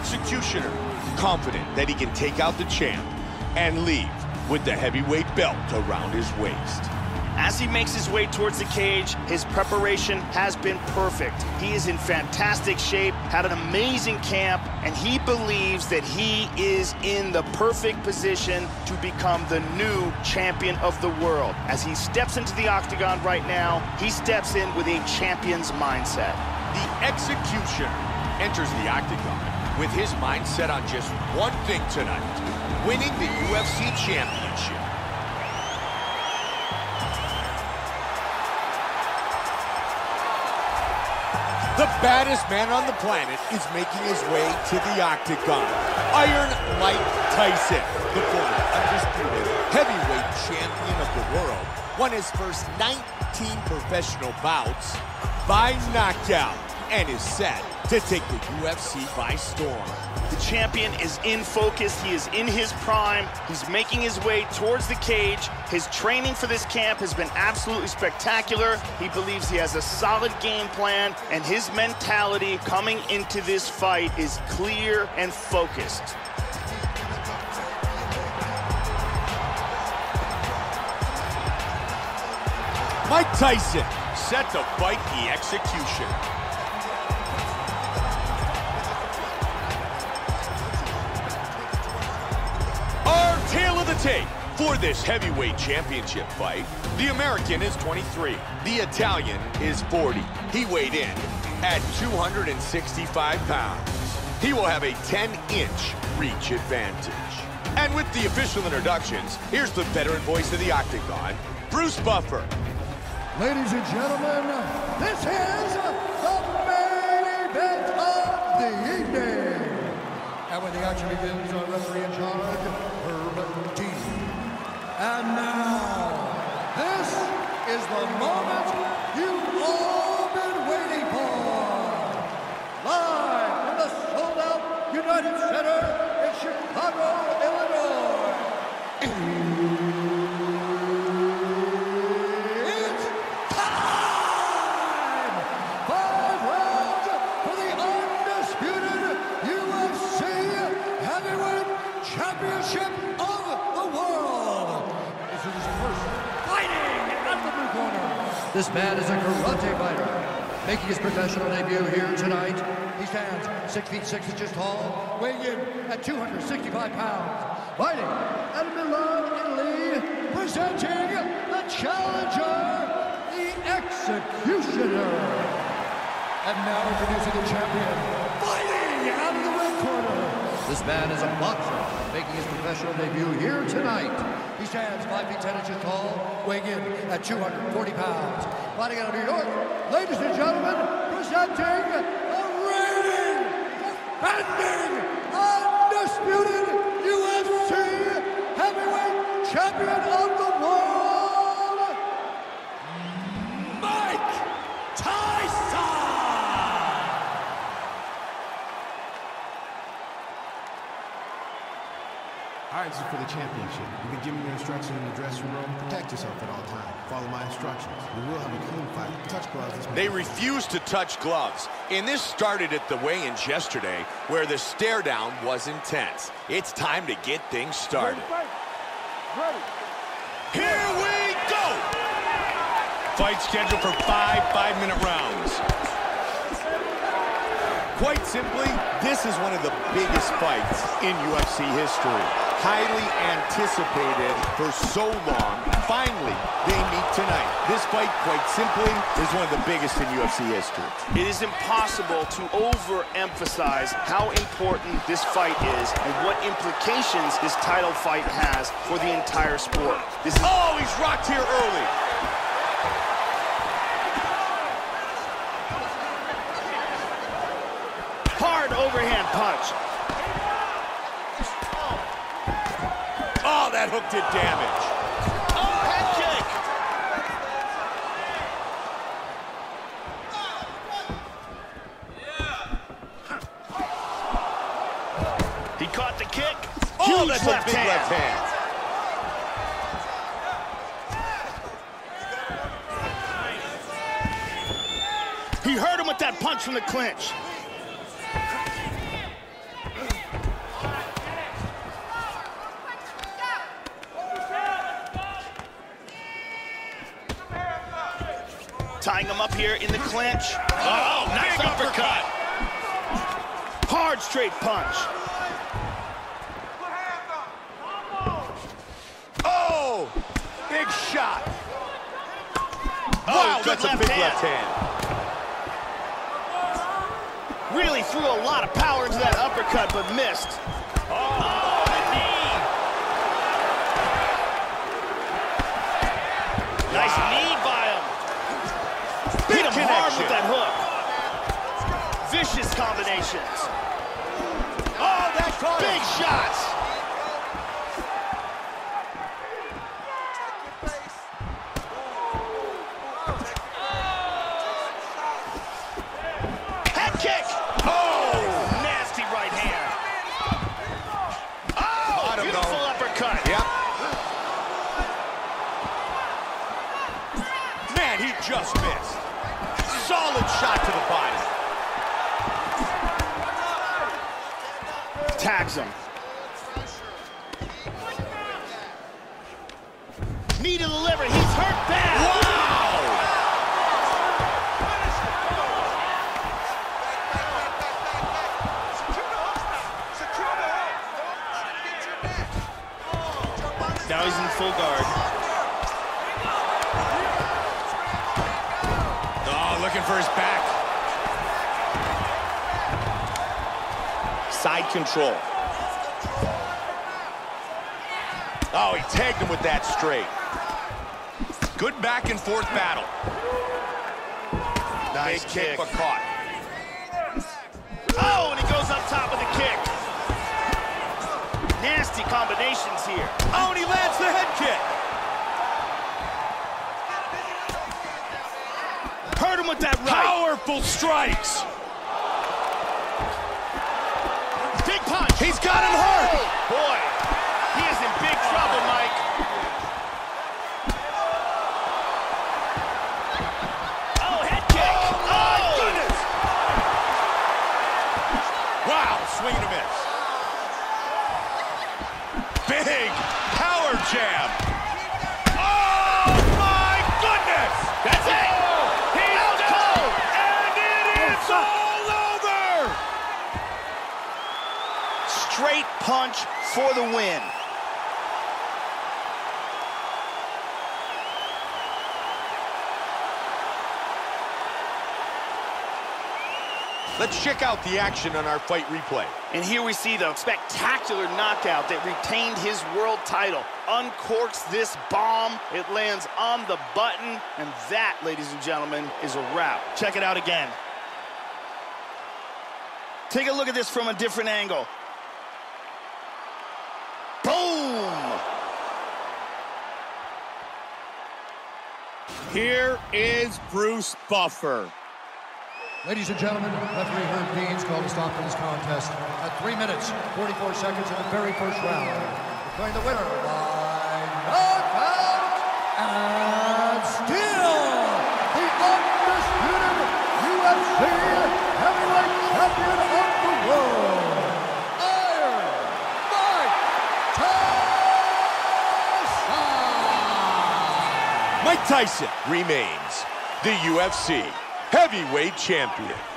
Executioner, confident that he can take out the champ and leave with the heavyweight belt around his waist. As he makes his way towards the cage, his preparation has been perfect. He is in fantastic shape, had an amazing camp, and he believes that he is in the perfect position to become the new champion of the world. As he steps into the octagon right now, he steps in with a champion's mindset. The executioner enters the octagon with his mind set on just one thing tonight, winning the UFC Championship. The baddest man on the planet is making his way to the octagon. Iron Mike Tyson, the former undisputed heavyweight champion of the world, won his first 19 professional bouts by knockout and is set to take the UFC by storm. The champion is in focus. He is in his prime. He's making his way towards the cage. His training for this camp has been absolutely spectacular. He believes he has a solid game plan, and his mentality coming into this fight is clear and focused. Mike Tyson set to fight the execution. Tape for this heavyweight championship fight. The American is 23. The Italian is 40. He weighed in at 265 pounds. He will have a 10-inch reach advantage. And with the official introductions, here's the veteran voice of the Octagon, Bruce Buffer. Ladies and gentlemen, this is the main event of the evening. And when the action begins, our referee in charge, Herb Dean. And now, this is the moment you've all Championship of the world. This is his first fighting at the blue corner. This man is a karate fighter, making his professional debut here tonight. He stands six feet six inches tall, weighing in at 265 pounds. Fighting out of Milan, Italy, presenting the challenger, the Executioner. And now introducing the champion, fighting out of the red corner. This man is a boxer, making his professional debut here tonight. He stands 5 feet 10 inches tall, weighing in at 240 pounds. Fighting out of New York, ladies and gentlemen, presenting the reigning, defending, undisputed UFC heavyweight champion of the world, Mike Tyson! All right, this is for the championship. You can give me your instructions in the dressing room. Protect yourself at all times. Follow my instructions. We will have a clean fight. Touch gloves. They refuse to touch gloves. And this started at the weigh-ins yesterday, where the stare down was intense. It's time to get things started. Here we go! Fight scheduled for five five-minute rounds. Quite simply, this is one of the biggest fights in UFC history. Highly anticipated for so long. Finally, they meet tonight. This fight, quite simply, is one of the biggest in UFC history. It is impossible to overemphasize how important this fight is and what implications this title fight has for the entire sport. This is Oh, he's rocked here early. hard overhand punch. Oh, that hook did damage. Oh, head kick. He caught the kick. Oh, Huge that's left a big hand. left hand. He hurt him with that punch from the clinch. Tying him up here in the clinch. Oh, nice big uppercut. Hard straight punch. Oh, big shot. Oh, wow, that's a big left hand. Really threw a lot of power into that uppercut, but missed. Oh, the knee. Nice knee him. Him hard with that hook. Vicious combinations. Oh, that caught him. Big shots. Head kick. Oh, Nasty right hand. Oh, beautiful uppercut. Yep. Man, he just missed. Solid shot to the body. Tags him. Knee to the liver. He's hurt bad. Wow! Now he's in full guard. Oh, looking for his back. Side control. Oh, he tagged him with that straight. Good back and forth battle. Nice Big kick, kick. but caught. Oh, and he goes up top of the kick. Nasty combinations here. Oh, and he lands the head kick. Hurt him with that right. Powerful strikes. He's got him hurt. Oh, boy, he is in big trouble, Mike. Oh, head kick. Oh, oh. Goodness. Wow, swing and a miss. Big power jam. Oh. That's it. Oh. He's out cold. And it is over. Straight punch for the win. Let's check out the action on our fight replay. And here we see the spectacular knockout that retained his world title. Uncorks this bomb, it lands on the button, and that, ladies and gentlemen, is a wrap. Check it out again. Take a look at this from a different angle. Here is Bruce Buffer. Ladies and gentlemen, referee Herb Deans called a stop to this contest at 3 minutes, 44 seconds in the very first round. Declaring the winner by knockout and still the undisputed UFC heavyweight champion of the world, Iron Mike Tyson. Mike Tyson remains the UFC heavyweight champion.